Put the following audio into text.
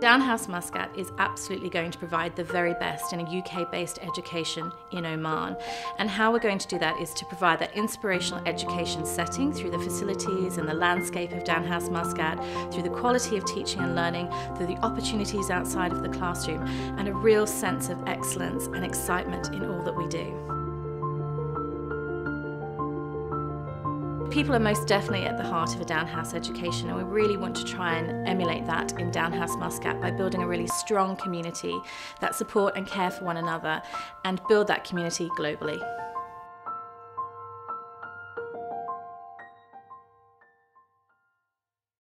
Downe House Muscat is absolutely going to provide the very best in a UK based education in Oman. And how we're going to do that is to provide that inspirational education setting through the facilities and the landscape of Downe House Muscat, through the quality of teaching and learning, through the opportunities outside of the classroom, and a real sense of excellence and excitement in all that we do. People are most definitely at the heart of a Downe House education and we really want to try and emulate that in Downe House Muscat by building a really strong community that support and care for one another and build that community globally.